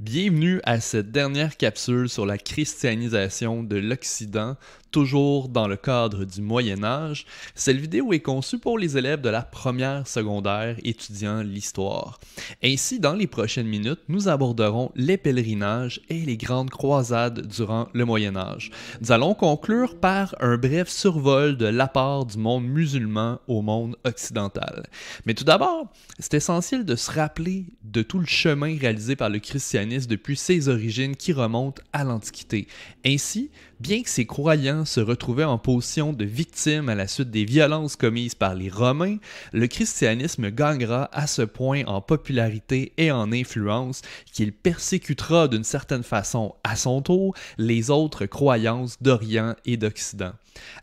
Bienvenue à cette dernière capsule sur la christianisation de l'Occident toujours dans le cadre du Moyen Âge, cette vidéo est conçue pour les élèves de la première secondaire étudiant l'histoire. Ainsi, dans les prochaines minutes, nous aborderons les pèlerinages et les grandes croisades durant le Moyen Âge. Nous allons conclure par un bref survol de l'apport du monde musulman au monde occidental. Mais tout d'abord, c'est essentiel de se rappeler de tout le chemin réalisé par le christianisme depuis ses origines qui remontent à l'Antiquité. Ainsi, Bien que ces croyants se retrouvaient en position de victimes à la suite des violences commises par les Romains, le christianisme gagnera à ce point en popularité et en influence qu'il persécutera d'une certaine façon à son tour les autres croyances d'Orient et d'Occident.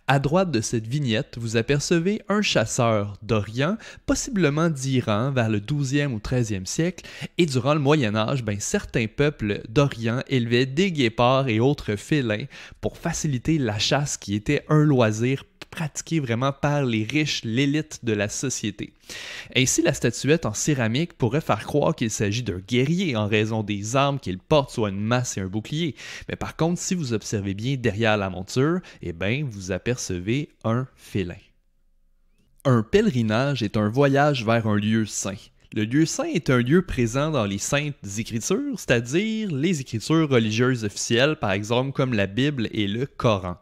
À droite de cette vignette, vous apercevez un chasseur d'Orient, possiblement d'Iran vers le 12e ou 13e siècle, et durant le Moyen Âge, ben, certains peuples d'Orient élevaient des guépards et autres félins pour faciliter la chasse qui était un loisir pratiqué vraiment par les riches, l'élite de la société. Ainsi, la statuette en céramique pourrait faire croire qu'il s'agit d'un guerrier en raison des armes qu'il porte, soit une masse et un bouclier. Mais par contre, si vous observez bien derrière la monture, eh bien, vous apercevez un félin. Un pèlerinage est un voyage vers un lieu saint. Le lieu saint est un lieu présent dans les saintes écritures, c'est-à-dire les écritures religieuses officielles, par exemple comme la Bible et le Coran.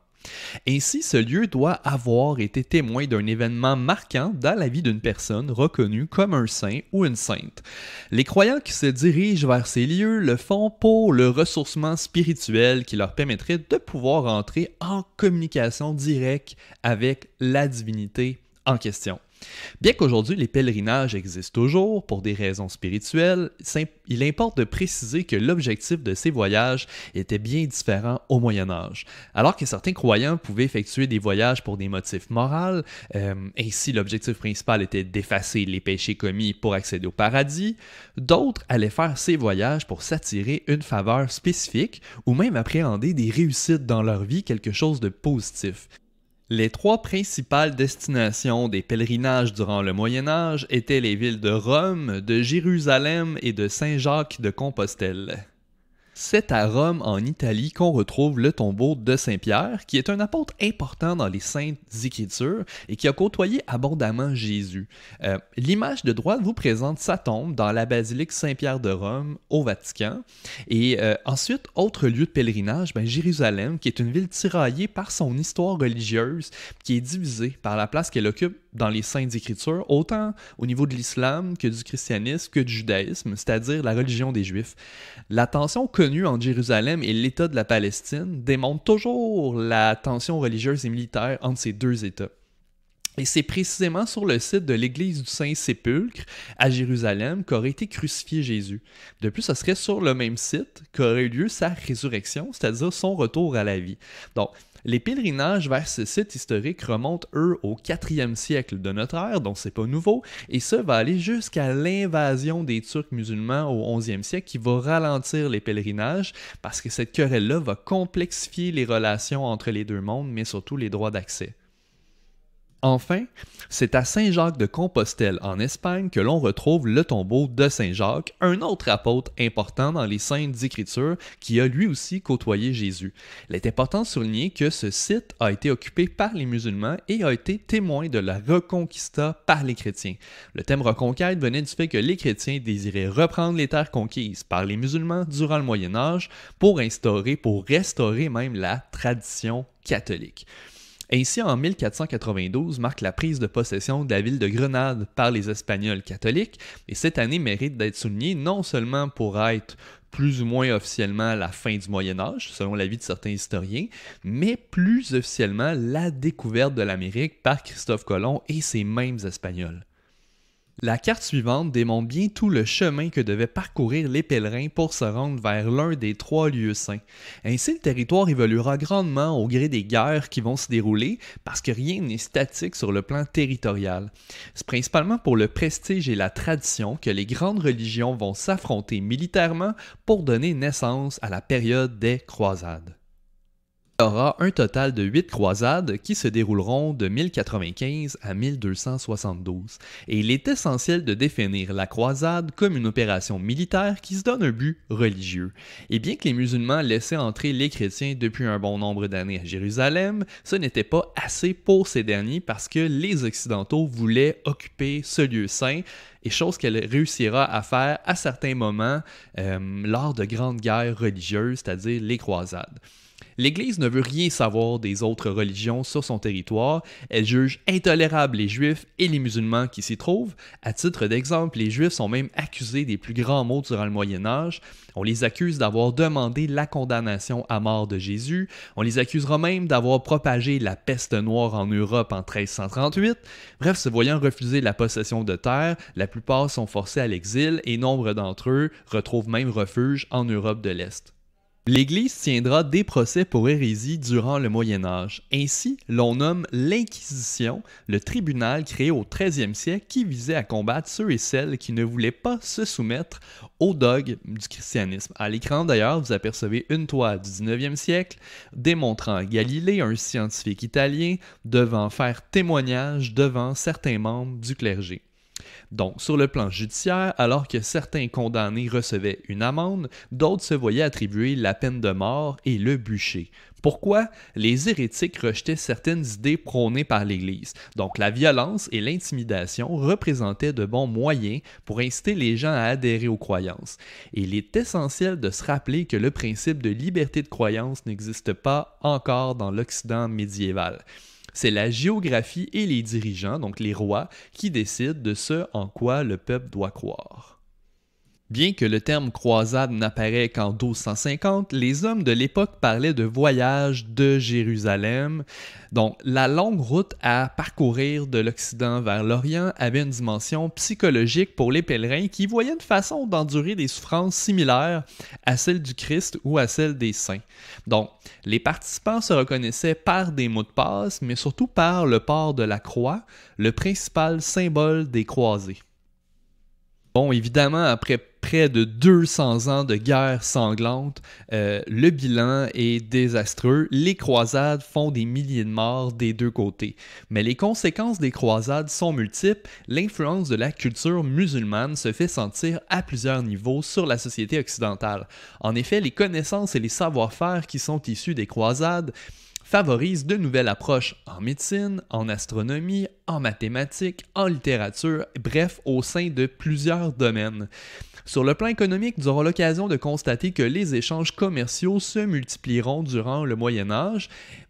Ainsi, ce lieu doit avoir été témoin d'un événement marquant dans la vie d'une personne reconnue comme un saint ou une sainte. Les croyants qui se dirigent vers ces lieux le font pour le ressourcement spirituel qui leur permettrait de pouvoir entrer en communication directe avec la divinité en question. Bien qu'aujourd'hui les pèlerinages existent toujours pour des raisons spirituelles, il importe de préciser que l'objectif de ces voyages était bien différent au Moyen Âge. Alors que certains croyants pouvaient effectuer des voyages pour des motifs moraux, euh, ainsi l'objectif principal était d'effacer les péchés commis pour accéder au paradis, d'autres allaient faire ces voyages pour s'attirer une faveur spécifique ou même appréhender des réussites dans leur vie, quelque chose de positif. Les trois principales destinations des pèlerinages durant le Moyen Âge étaient les villes de Rome, de Jérusalem et de Saint-Jacques de Compostelle. C'est à Rome, en Italie, qu'on retrouve le tombeau de Saint-Pierre, qui est un apôtre important dans les Saintes Écritures et qui a côtoyé abondamment Jésus. Euh, l'image de droite vous présente sa tombe dans la basilique Saint-Pierre de Rome, au Vatican. Et euh, ensuite, autre lieu de pèlerinage, ben, Jérusalem, qui est une ville tiraillée par son histoire religieuse, qui est divisée par la place qu'elle occupe dans les Saintes Écritures, autant au niveau de l'islam que du christianisme que du judaïsme, c'est-à-dire la religion des Juifs. La tension connue entre Jérusalem et l'État de la Palestine démontre toujours la tension religieuse et militaire entre ces deux États. Et c'est précisément sur le site de l'église du Saint-Sépulcre à Jérusalem qu'aurait été crucifié Jésus. De plus, ce serait sur le même site qu'aurait eu lieu sa résurrection, c'est-à-dire son retour à la vie. Donc, les pèlerinages vers ce site historique remontent, eux, au 4e siècle de notre ère, donc c'est pas nouveau, et ça va aller jusqu'à l'invasion des Turcs musulmans au 11e siècle qui va ralentir les pèlerinages parce que cette querelle-là va complexifier les relations entre les deux mondes, mais surtout les droits d'accès. Enfin, c'est à Saint-Jacques de Compostelle en Espagne que l'on retrouve le tombeau de Saint-Jacques, un autre apôtre important dans les Saintes Écritures qui a lui aussi côtoyé Jésus. Il est important de souligner que ce site a été occupé par les musulmans et a été témoin de la reconquista par les chrétiens. Le thème reconquête venait du fait que les chrétiens désiraient reprendre les terres conquises par les musulmans durant le Moyen Âge pour instaurer, pour restaurer même la tradition catholique. Ainsi, en 1492 marque la prise de possession de la ville de Grenade par les Espagnols catholiques, et cette année mérite d'être soulignée non seulement pour être plus ou moins officiellement la fin du Moyen Âge, selon l'avis de certains historiens, mais plus officiellement la découverte de l'Amérique par Christophe Colomb et ses mêmes Espagnols. La carte suivante démontre bien tout le chemin que devaient parcourir les pèlerins pour se rendre vers l'un des trois lieux saints. Ainsi, le territoire évoluera grandement au gré des guerres qui vont se dérouler parce que rien n'est statique sur le plan territorial. C'est principalement pour le prestige et la tradition que les grandes religions vont s'affronter militairement pour donner naissance à la période des croisades. Aura un total de 8 croisades qui se dérouleront de 1095 à 1272. Et il est essentiel de définir la croisade comme une opération militaire qui se donne un but religieux. Et bien que les musulmans laissaient entrer les chrétiens depuis un bon nombre d'années à Jérusalem, ce n'était pas assez pour ces derniers parce que les Occidentaux voulaient occuper ce lieu saint et chose qu'elle réussira à faire à certains moments euh, lors de grandes guerres religieuses, c'est-à-dire les croisades. L'Église ne veut rien savoir des autres religions sur son territoire, elle juge intolérables les Juifs et les musulmans qui s'y trouvent. À titre d'exemple, les Juifs sont même accusés des plus grands maux durant le Moyen Âge. On les accuse d'avoir demandé la condamnation à mort de Jésus. On les accusera même d'avoir propagé la peste noire en Europe en 1338. Bref, se voyant refuser la possession de terre, la plupart sont forcés à l'exil et nombre d'entre eux retrouvent même refuge en Europe de l'Est. L'Église tiendra des procès pour hérésie durant le Moyen Âge. Ainsi, l'on nomme l'Inquisition, le tribunal créé au 13e siècle qui visait à combattre ceux et celles qui ne voulaient pas se soumettre au dogme du christianisme. À l'écran d'ailleurs, vous apercevez une toile du 19e siècle démontrant Galilée, un scientifique italien, devant faire témoignage devant certains membres du clergé. Donc, sur le plan judiciaire, alors que certains condamnés recevaient une amende, d'autres se voyaient attribuer la peine de mort et le bûcher. Pourquoi? Les hérétiques rejetaient certaines idées prônées par l'Église. Donc la violence et l'intimidation représentaient de bons moyens pour inciter les gens à adhérer aux croyances. Il est essentiel de se rappeler que le principe de liberté de croyance n'existe pas encore dans l'Occident médiéval c'est la géographie et les dirigeants, donc les rois, qui décident de ce en quoi le peuple doit croire. Bien que le terme croisade n'apparaît qu'en 1250, les hommes de l'époque parlaient de voyage de Jérusalem. Donc, la longue route à parcourir de l'Occident vers l'Orient avait une dimension psychologique pour les pèlerins qui voyaient une façon d'endurer des souffrances similaires à celles du Christ ou à celles des saints. Donc, les participants se reconnaissaient par des mots de passe, mais surtout par le port de la croix, le principal symbole des croisés. Bon, évidemment, après près de 200 ans de guerre sanglante, euh, le bilan est désastreux. Les croisades font des milliers de morts des deux côtés. Mais les conséquences des croisades sont multiples. L'influence de la culture musulmane se fait sentir à plusieurs niveaux sur la société occidentale. En effet, les connaissances et les savoir-faire qui sont issus des croisades favorise de nouvelles approches en médecine, en astronomie, en mathématiques, en littérature, bref, au sein de plusieurs domaines. Sur le plan économique, nous aurons l'occasion de constater que les échanges commerciaux se multiplieront durant le Moyen Âge,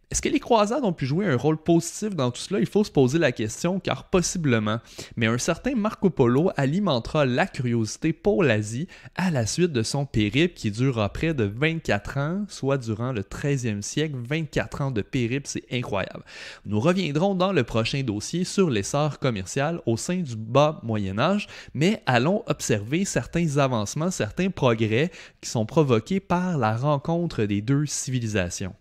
est-ce que les croisades ont pu jouer un rôle positif dans tout cela? Il faut se poser la question, car possiblement. Mais un certain Marco Polo alimentera la curiosité pour l'Asie à la suite de son périple qui durera près de 24 ans, soit durant le 13e siècle. 24 ans de périple, c'est incroyable. Nous reviendrons dans le prochain dossier sur l'essor commercial au sein du bas Moyen Âge, mais allons observer certains avancements, certains progrès qui sont provoqués par la rencontre des deux civilisations.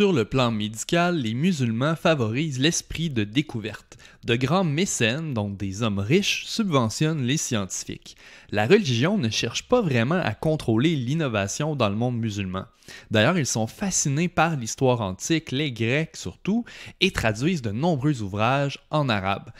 Sur le plan médical, les musulmans favorisent l'esprit de découverte. De grands mécènes, donc des hommes riches, subventionnent les scientifiques. La religion ne cherche pas vraiment à contrôler l'innovation dans le monde musulman. D'ailleurs, ils sont fascinés par l'histoire antique, les Grecs surtout, et traduisent de nombreux ouvrages en arabe.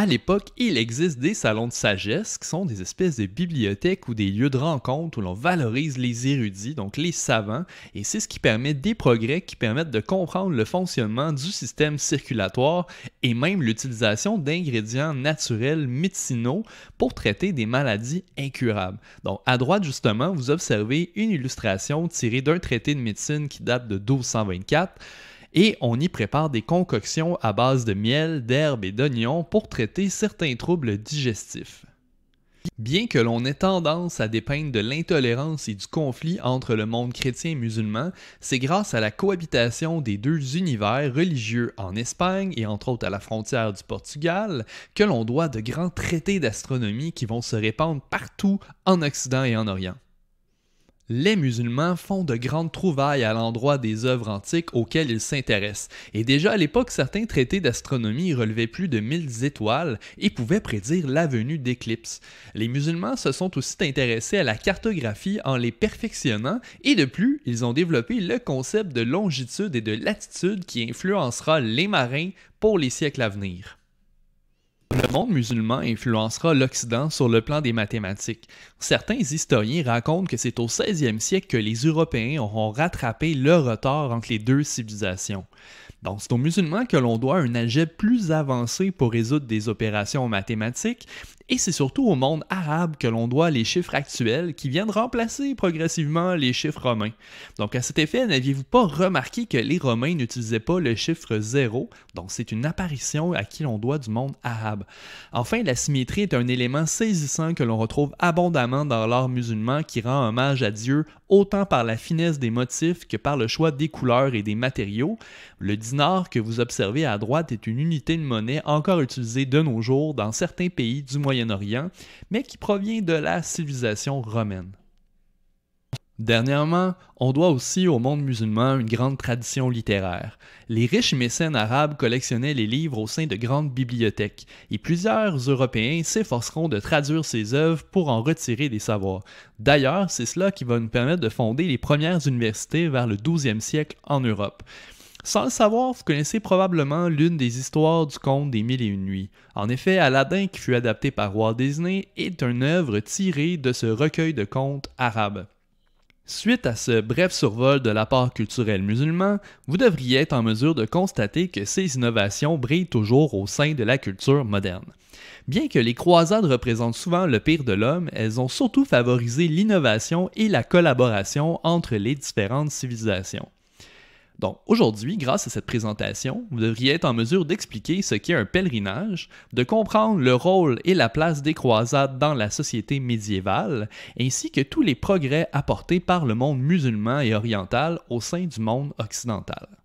À l'époque, il existe des salons de sagesse qui sont des espèces de bibliothèques ou des lieux de rencontre où l'on valorise les érudits, donc les savants, et c'est ce qui permet des progrès qui permettent de comprendre le fonctionnement du système circulatoire et même l'utilisation d'ingrédients naturels médicinaux pour traiter des maladies incurables. Donc à droite justement, vous observez une illustration tirée d'un traité de médecine qui date de 1224 et on y prépare des concoctions à base de miel, d'herbes et d'oignons pour traiter certains troubles digestifs. Bien que l'on ait tendance à dépeindre de l'intolérance et du conflit entre le monde chrétien et musulman, c'est grâce à la cohabitation des deux univers religieux en Espagne et entre autres à la frontière du Portugal que l'on doit de grands traités d'astronomie qui vont se répandre partout en Occident et en Orient. Les musulmans font de grandes trouvailles à l'endroit des œuvres antiques auxquelles ils s'intéressent. Et déjà à l'époque, certains traités d'astronomie relevaient plus de 1000 étoiles et pouvaient prédire la venue d'éclipses. Les musulmans se sont aussi intéressés à la cartographie en les perfectionnant et de plus, ils ont développé le concept de longitude et de latitude qui influencera les marins pour les siècles à venir. Le monde musulman influencera l'Occident sur le plan des mathématiques. Certains historiens racontent que c'est au 16e siècle que les Européens auront rattrapé le retard entre les deux civilisations. Donc, c'est aux musulmans que l'on doit un algèbre plus avancé pour résoudre des opérations mathématiques, et c'est surtout au monde arabe que l'on doit les chiffres actuels qui viennent remplacer progressivement les chiffres romains. Donc, à cet effet, n'aviez-vous pas remarqué que les Romains n'utilisaient pas le chiffre zéro? Donc, c'est une apparition à qui l'on doit du monde arabe. Enfin, la symétrie est un élément saisissant que l'on retrouve abondamment dans l'art musulman qui rend hommage à Dieu autant par la finesse des motifs que par le choix des couleurs et des matériaux. Le dinar que vous observez à droite est une unité de monnaie encore utilisée de nos jours dans certains pays du Moyen-Orient, mais qui provient de la civilisation romaine. Dernièrement, on doit aussi au monde musulman une grande tradition littéraire. Les riches mécènes arabes collectionnaient les livres au sein de grandes bibliothèques, et plusieurs Européens s'efforceront de traduire ces œuvres pour en retirer des savoirs. D'ailleurs, c'est cela qui va nous permettre de fonder les premières universités vers le 12e siècle en Europe. Sans le savoir, vous connaissez probablement l'une des histoires du conte des Mille et Une Nuits. En effet, Aladdin, qui fut adapté par Walt Disney, est une œuvre tirée de ce recueil de contes arabes. Suite à ce bref survol de l'apport culturel musulman, vous devriez être en mesure de constater que ces innovations brillent toujours au sein de la culture moderne. Bien que les croisades représentent souvent le pire de l'homme, elles ont surtout favorisé l'innovation et la collaboration entre les différentes civilisations. Donc aujourd'hui, grâce à cette présentation, vous devriez être en mesure d'expliquer ce qu'est un pèlerinage, de comprendre le rôle et la place des croisades dans la société médiévale, ainsi que tous les progrès apportés par le monde musulman et oriental au sein du monde occidental.